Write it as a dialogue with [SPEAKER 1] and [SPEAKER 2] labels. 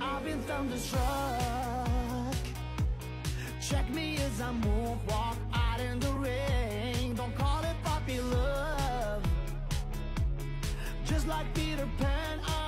[SPEAKER 1] I've been thunderstruck. Check me as I move, walk out in the rain. Don't call it puppy love. Just like Peter Pan, I